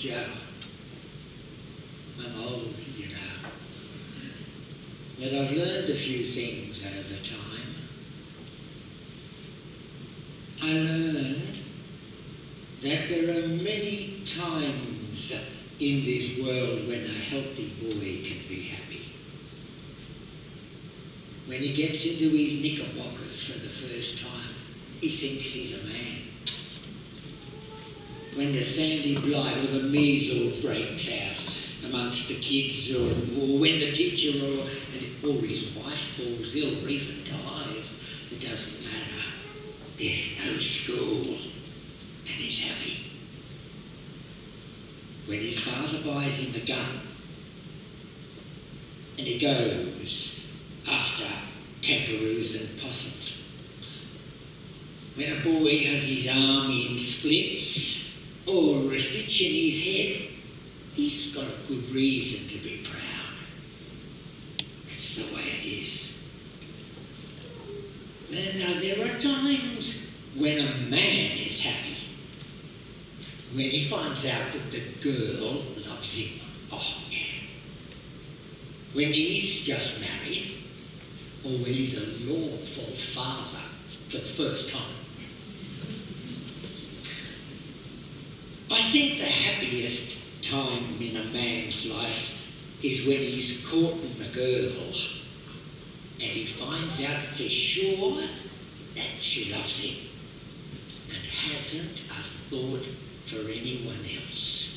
Joe. I'm old, you know. But I've learned a few things over time. I learned that there are many times in this world when a healthy boy can be happy. When he gets into his knickerbockers for the first time, he thinks he's a man. When the sandy blight or the measles breaks out amongst the kids, or, or when the teacher or, or his wife falls ill or even dies, it doesn't matter. There's no school, and he's happy. When his father buys him a gun, and he goes after kangaroos and possums. When a boy has his arm in splints stitch in his head, he's got a good reason to be proud. That's the way it is. And Now, there are times when a man is happy. When he finds out that the girl loves him. Oh, yeah. When he's just married, or when he's a lawful father for the first time. I think the happiest time in a man's life is when he's courting a girl and he finds out for sure that she loves him and hasn't a thought for anyone else.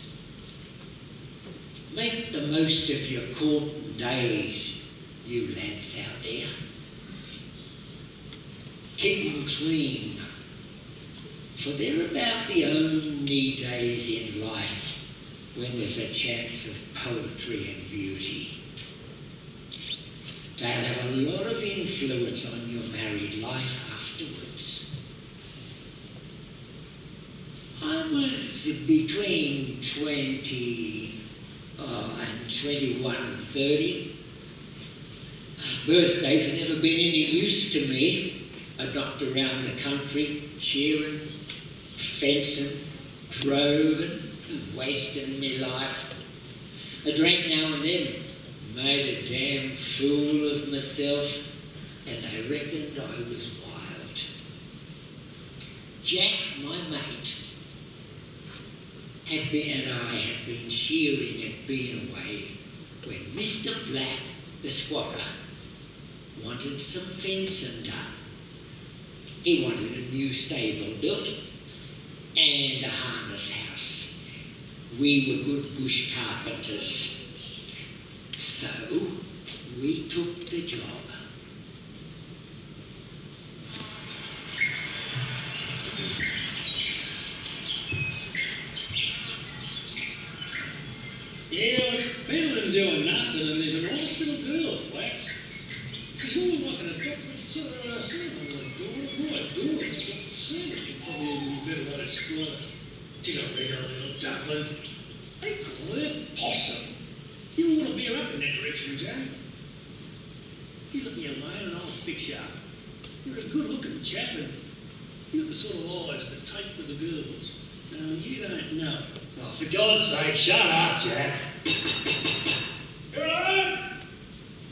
Make the most of your courting days, you lads out there. Keep them clean, for they're about the only days in life when there's a chance of poetry and beauty. They'll have a lot of influence on your married life afterwards. I was between 20 oh, and 21 and 30. Birthdays have never been any use to me. I knocked around the country, cheering, fencing, droving, wasting my life. I drank now and then, made a damn fool of myself, and I reckoned I was wild. Jack, my mate, had been, and I had been shearing and been away when Mr. Black, the squatter, wanted some fencing done. He wanted a new stable built and a harness house. We were good bush carpenters. So we took the job. Yeah, I was feeling doing nothing, and there's a nice little girl, Wax. She's all like an adopted son, uh, son of a daughter, my daughter, adopted son. You probably even better way to explain it. She's a regular duckling. They call her Possum. You ought to be up in that direction, Joe. You let me alone and I'll fix you up. You're a good-looking chap, and you've the sort of eyes that take with the girls. Now, you don't know. Oh, for God's sake, shut up, Jack. You're alone?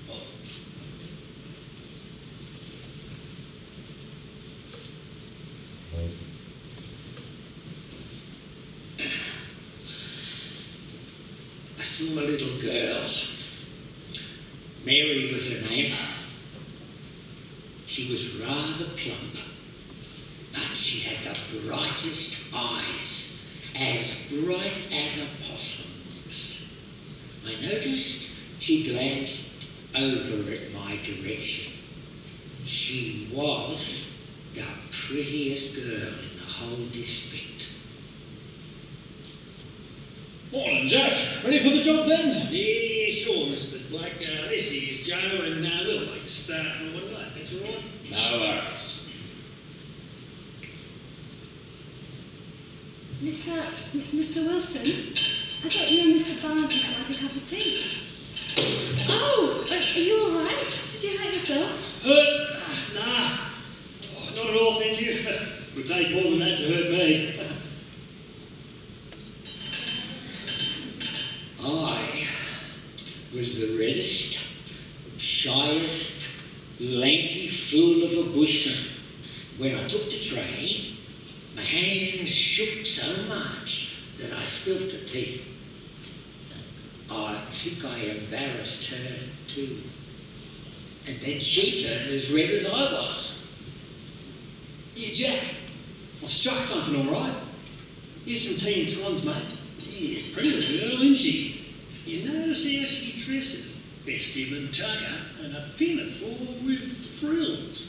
Oh, Saw a little girl. Mary was her name. She was rather plump, but she had the brightest eyes, as bright as a possum's. I noticed she glanced over at my direction. She was the prettiest girl in the whole district. Morning, Jack. Ready for the job then? Yeah, sure, Mr. Black. Uh, this is Joe, and uh, we'll make a start and all that. That's all right. No worries. Mr. M- Mr. Wilson, I thought you and Mr. Barnes would like a cup of tea. Oh, are, are you all right? Did you hurt yourself? Hurt? Nah. Oh, not at all, thank you. Would take more than that to hurt me. shyest, lanky fool of a bushman. When I took the train, my hands shook so much that I spilt the tea. I think I embarrassed her too. And then she turned as red as I was. Yeah, Jack. I've struck something all right. Here's some tea and scones, mate. Yeah, pretty girl, isn't she? You notice how she dresses? Best bib and tucker and a pinafore with frills.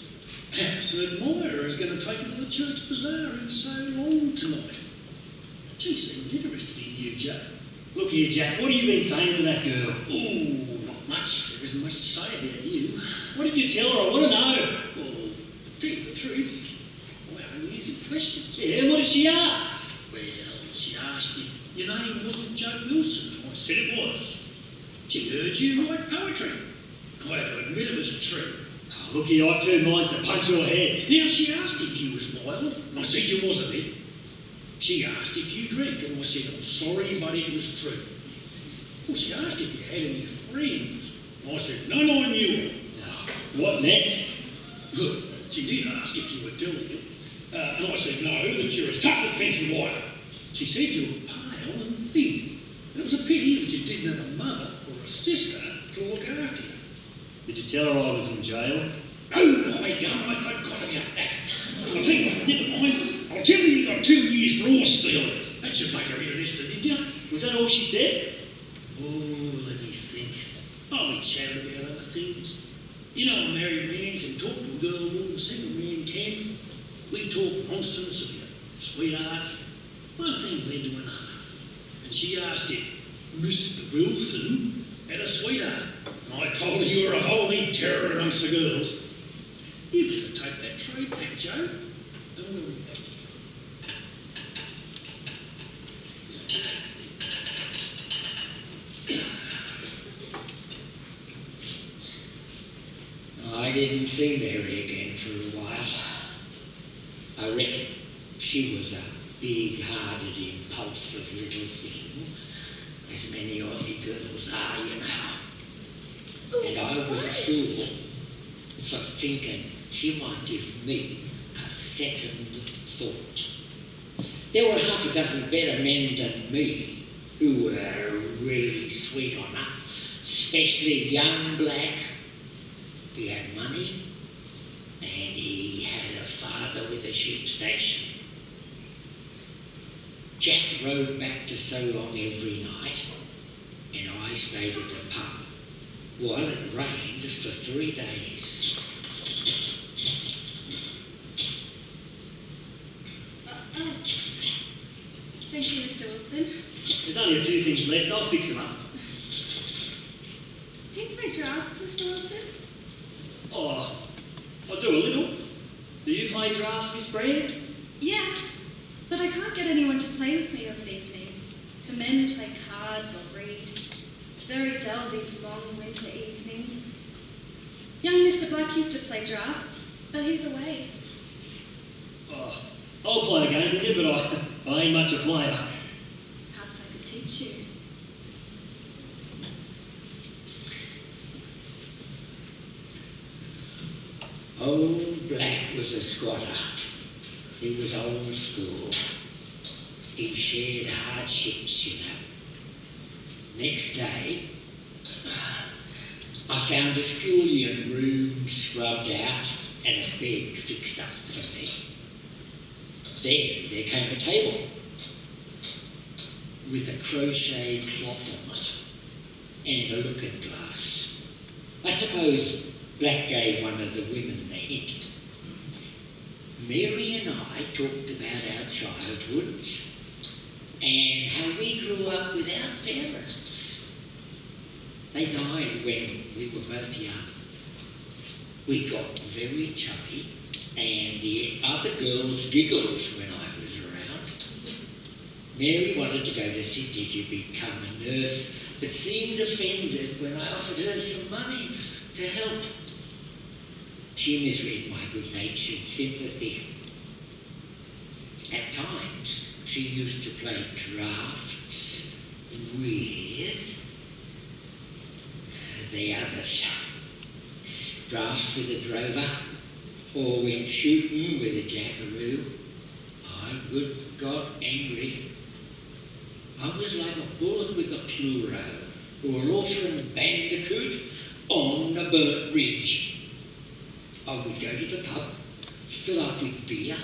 Perhaps admirer is going to take her to the church bazaar in so long tonight. She seemed interested in you, Jack. Look here, Jack. What have you been saying to that girl? Oh, not much. There isn't much to say about you. What did you tell her? I want to know. Well, tell you the truth, I only answered questions. Yeah, what did she ask? Well, she asked if your name wasn't Joe Wilson. I said it was. She heard you write poetry. I had to admit it was true. Oh, look here, I've two minds to punch your head. Now, she asked if you was wild. I said you wasn't it. She asked if you drink, and I said, I'm sorry, but it was true. Well, she asked if you had any friends. I said, none I knew of. Oh, what next? Good. She did ask if you were delicate. Uh, and I said, no, that you're as tough as fencing wire. She said you were pale and thin. And it was a pity that you didn't have a mother or a sister to look after you. Did you tell her I was in jail? Oh, my God, I forgot about that. I'll tell you what, never mind. I'll tell you you got two years for horse stealing. That should make her interested in you. Was that all she said? Oh, let me think. Oh, we chatted about other things. You know, a married man can talk to a girl a single man can. We talked nonsense about sweethearts. One thing led to another. And she asked if Mr. Wilson had a sweetheart. And I told her you were a holy terror amongst the girls. You better take that trade back, Joe. Don't worry about it. I didn't see Mary again for a while. I reckon she was a big-hearted, impulsive little thing, as many Aussie girls are, you know. Oh, and I was a fool for thinking she might give me a second thought. There were half a dozen better men than me who were really sweet on her, especially young black he had money, and he had a father with a sheep station. Jack rode back to So Long every night, and I stayed at the pub while it rained for three days. Uh, oh. Thank you, Mr. Wilson. There's only a few things left. I'll fix them up. Do you play drafts, Mr. Wilson? Oh, I do a little. Do you play drafts, Miss Brand? Yes, but I can't get anyone to play with me of an evening. The men play cards or read. It's very dull these long winter evenings. Young Mr. Black used to play drafts, but he's away. Oh, I'll play a game with you, but I, I ain't much a player. Perhaps I could teach you. Old Black was a squatter. He was old school. He shared hardships, you know. Next day, I found a skillion room scrubbed out and a bed fixed up for me. Then there came a table with a crocheted cloth on it and a looking glass. I suppose Black gave one of the women the hint. Mary and I talked about our childhoods and how we grew up without parents. They died when we were both young. We got very chubby, and the other girls giggled when I was around. Mary wanted to go to Sydney to become a nurse, but seemed offended when I offered her some money to help. She misread my good-natured sympathy. At times, she used to play drafts with the others. drafts with a drover, or went shooting with a jackaroo. I, good God, angry. I was like a bullock with a pleuro, or orphan bandicoot on a burnt ridge. I would go to the pub, fill up with beer,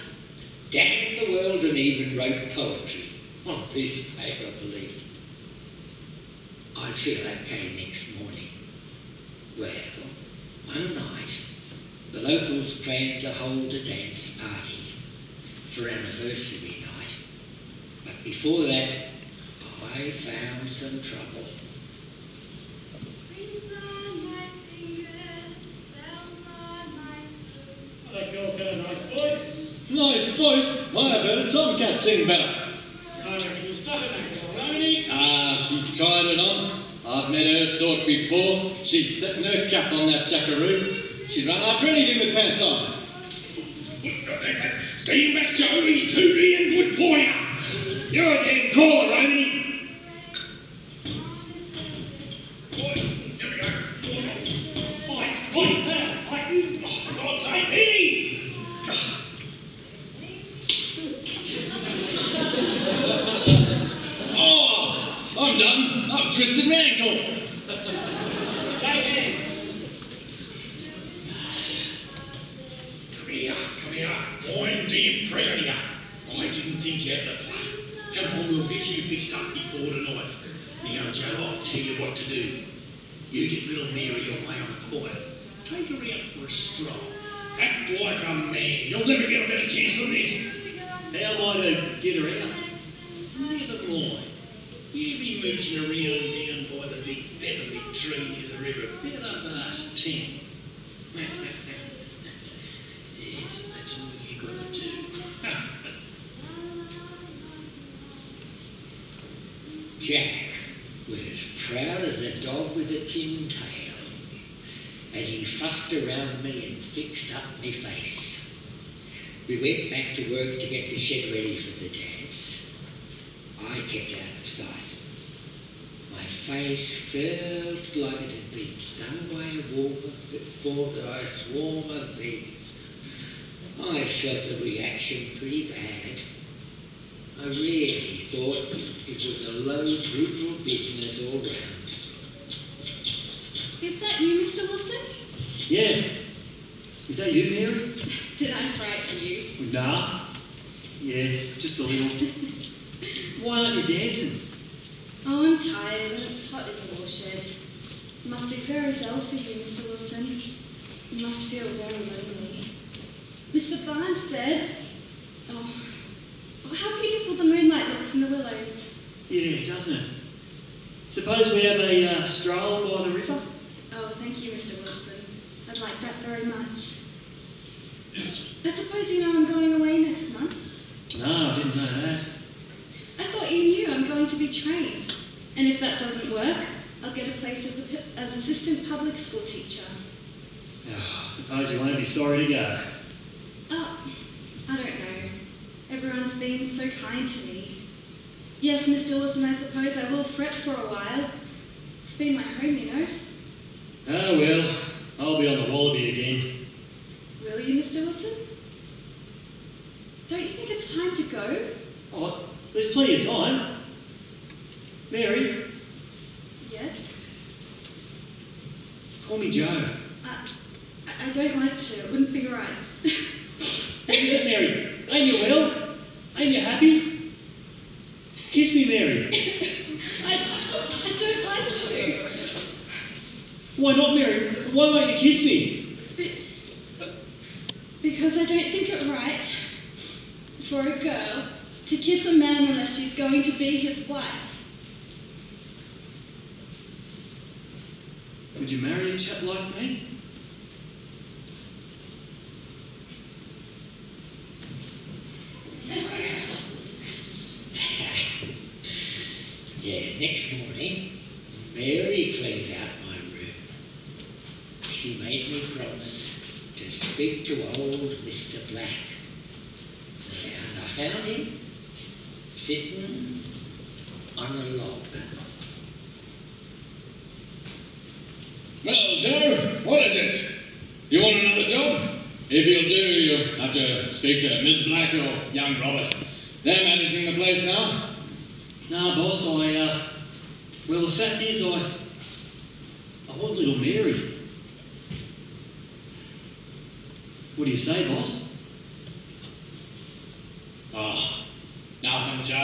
damn the world, and even wrote poetry on a piece of paper, I believe. I'd feel okay next morning. Well, one night, the locals planned to hold a dance party for anniversary night. But before that, I found some trouble. Stuck in that girl, Romany. Ah, she tried it on. I've met her sort before. She's setting her cap on that jackaroo. She'd run after anything with pants on. You get little Mary away on the quiet. Take her out for a stroll. Act like a man. You'll never get a better chance than this. How am I to get her out? Never mind. You be mooching around down by the big feathery tree near the river about past ten. yes, that's all you gotta do. Jack was as proud as a dog with a tin tail as he fussed around me and fixed up my face. We went back to work to get the shed ready for the dance. I kept out of sight. My face felt like it had been stung by a walker before by a swarm of bees. I felt the reaction pretty bad. I really thought it was a low, brutal business all round. Is that you, Mr. Wilson? Yeah. Is that you, Mary? Did I frighten you? Nah. Yeah, just a little. Why aren't you dancing? Oh, I'm tired and it's hot in the watershed. It must be very dull for you, Mr. Wilson. You must feel very lonely. Mr. Barnes said, oh, oh, how beautiful the moonlight looks in the willows. Yeah, doesn't it? Suppose we have a uh, stroll by the river? Oh, thank you, Mr. Wilson. I'd like that very much. I suppose you know I'm going away next month. No, I didn't know that. I thought you knew I'm going to be trained. And if that doesn't work, I'll get a place as, a, as assistant public school teacher. Oh, I suppose you won't be sorry to go. Oh, I don't know. Everyone's been so kind to me. Yes, Mr. Wilson, I suppose I will fret for a while. It's been my home, you know. Oh well, I'll be on the wallaby again. Will you, Mr. Wilson? Don't you think it's time to go? Oh, there's plenty of time. Mary, Yes. call me Joe. I, I- I don't like to. It wouldn't be right. What is it, Mary? Ain't you well? Ain't you happy? Kiss me, Mary. I, I don't like to. Why not, Mary? Why won't you kiss me? Be- Because I don't think it right for a girl to kiss a man unless she's going to be his wife. Would you marry a chap like me? Yeah, next morning, Mary cleaned out my room. She made me promise to speak to old Mr. Black. And I found him sitting on a log. Well, sir, what is it? Do you want another job? If you'll do, you'll have to speak to Miss Black or young Robert. They're managing the place now. Now, boss, I, uh, well, the fact is, I, I want little Mary. What do you say, boss? Oh, nothing, Joe.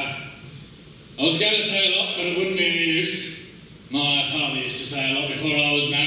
I was going to say a lot, but it wouldn't be any use. My father used to say a lot before I was married.